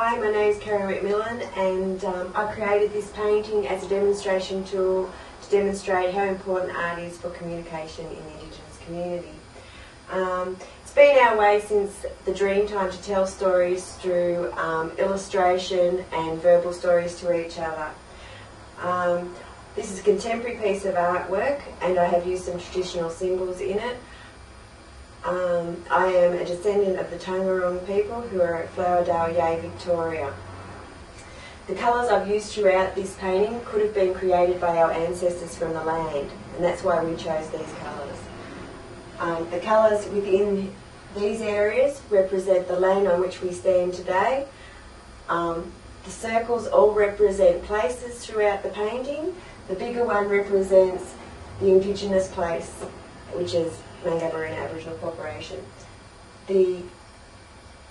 Hi, my name is Karin McMillan and um, I created this painting as a demonstration tool to demonstrate how important art is for communication in the Indigenous community. Um, it's been our way since the dream time to tell stories through um, illustration and verbal stories to each other. Um, this is a contemporary piece of artwork and I have used some traditional symbols in it. Um, I am a descendant of the Taungurung people who are at Flowerdale, Yea, Victoria. The colours I've used throughout this painting could have been created by our ancestors from the land, and that's why we chose these colours. Um, the colours within these areas represent the land on which we stand today. Um, the circles all represent places throughout the painting. The bigger one represents the Indigenous place, which is Mungabareena Aboriginal Corporation. The,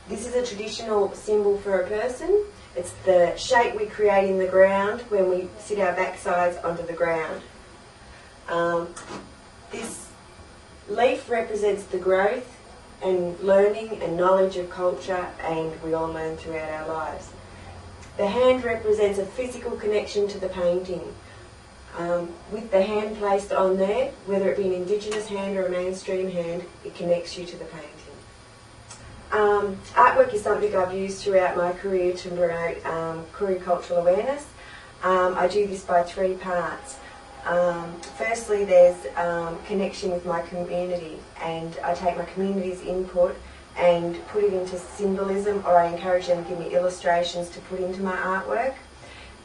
this is a traditional symbol for a person. It's the shape we create in the ground when we sit our backsides onto the ground. Um, this leaf represents the growth and learning and knowledge of culture and we all learn throughout our lives. The hand represents a physical connection to the painting. The hand placed on there, whether it be an Indigenous hand or a mainstream hand, it connects you to the painting. Um, artwork is something I've used throughout my career to promote um, Koori cultural awareness. Um, I do this by three parts. Um, firstly, there's um, connection with my community, and I take my community's input and put it into symbolism, or I encourage them to give me illustrations to put into my artwork.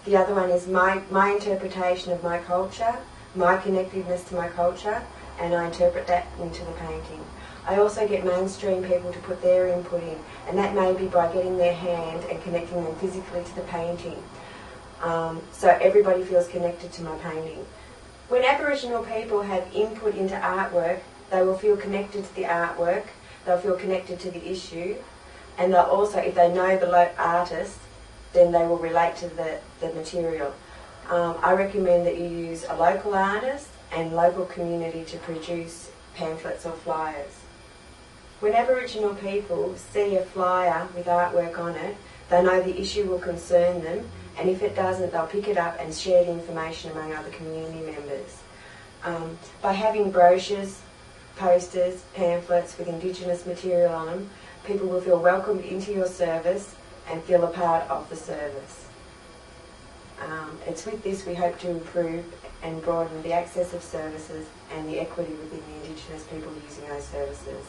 The other one is my, my interpretation of my culture, my connectedness to my culture, and I interpret that into the painting. I also get mainstream people to put their input in, and that may be by getting their hand and connecting them physically to the painting. Um, so everybody feels connected to my painting. When Aboriginal people have input into artwork, they will feel connected to the artwork, they'll feel connected to the issue, and they'll also, if they know the artist, then they will relate to the, the material. Um, I recommend that you use a local artist and local community to produce pamphlets or flyers. When Aboriginal people see a flyer with artwork on it, they know the issue will concern them, and if it doesn't, they'll pick it up and share the information among other community members. Um, by having brochures, posters, pamphlets with Indigenous material on them, people will feel welcomed into your service and feel a part of the service. Um, it's with this we hope to improve and broaden the access of services and the equity within the Indigenous people using those services.